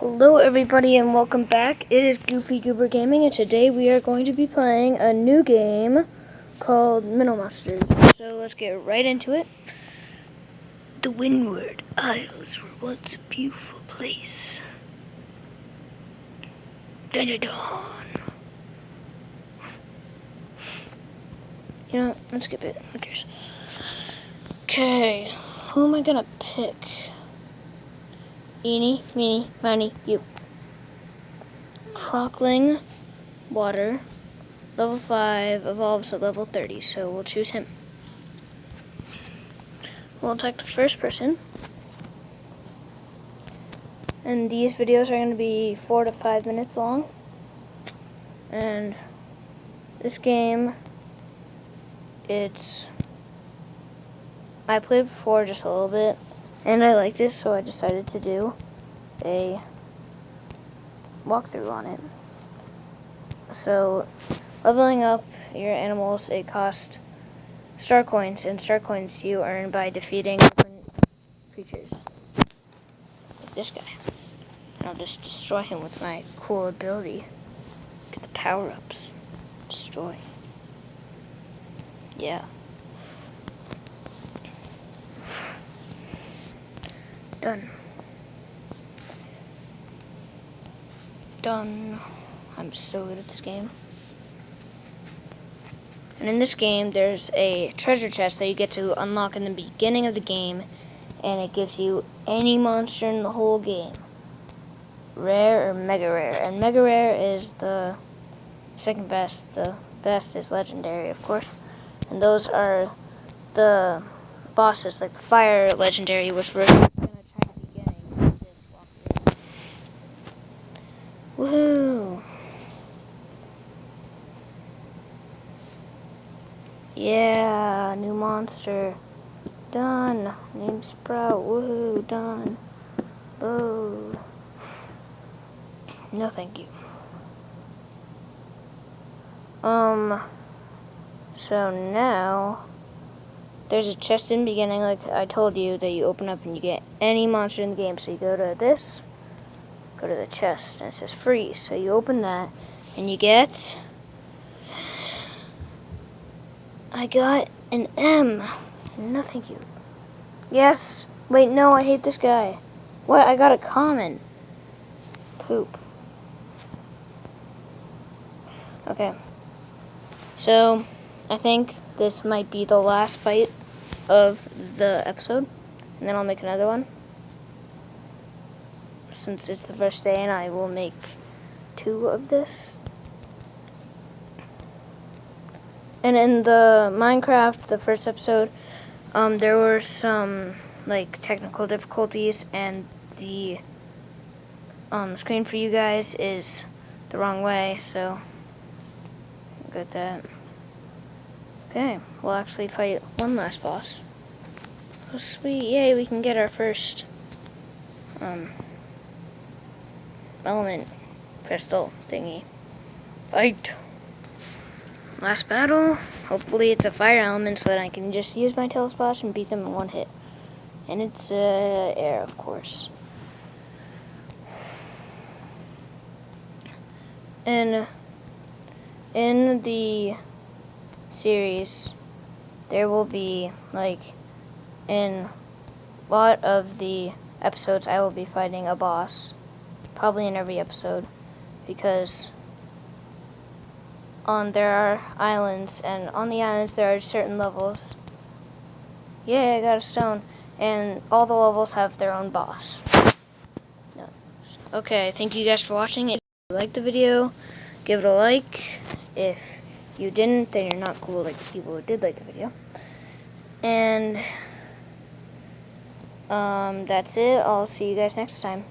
Hello everybody and welcome back. It is Goofy Goober Gaming and today we are going to be playing a new game called Minomonsters. So let's get right into it. The Windward Isles were once a beautiful place. Dun dun dun. You know, let's skip it. Who cares? Okay, who am I gonna pick? Eeny, meeny, miny, you. Crockling, water, level 5, evolves to level 30, so we'll choose him. We'll attack the first person. And these videos are going to be 4 to 5 minutes long. And this game, it's... I played before just a little bit and I liked it, so I decided to do a walkthrough on it. So, leveling up your animals, it costs star coins, and star coins you earn by defeating creatures. Like this guy. I'll just destroy him with my cool ability. Get the power-ups. Destroy. Yeah. Done. Done. I'm so good at this game. And in this game, there's a treasure chest that you get to unlock in the beginning of the game, and it gives you any monster in the whole game. Rare or mega rare. And mega rare is the second best. The best is legendary, of course. And those are the bosses, like the fire legendary, which were Woohoo! Yeah, new monster. Done. Name Sprout. Woohoo, done. Oh. No, thank you. Um, so now, there's a chest in the beginning, like I told you, that you open up and you get any monster in the game. So you go to this, go to the chest and it says free. So you open that and you get, I got an M. No, thank you. Yes. Wait, no, I hate this guy. What? I got a common. Poop. Okay. So, I think this might be the last fight of the episode. And then I'll make another one since it's the first day and I will make two of this. And in the Minecraft, the first episode, um, there were some like technical difficulties and the um, screen for you guys is the wrong way, so got that. Okay, we'll actually fight one last boss. Oh sweet, yay, we can get our first um, element crystal thingy. Fight! Last battle. Hopefully it's a fire element so that I can just use my tail splash and beat them in one hit. And it's uh, air, of course. And in the series, there will be, like, in a lot of the episodes, I will be fighting a boss probably in every episode, because on there are islands, and on the islands there are certain levels. Yeah, I got a stone, and all the levels have their own boss. No. Okay, thank you guys for watching. If you liked the video, give it a like. If you didn't, then you're not cool like the people who did like the video. And um, that's it. I'll see you guys next time.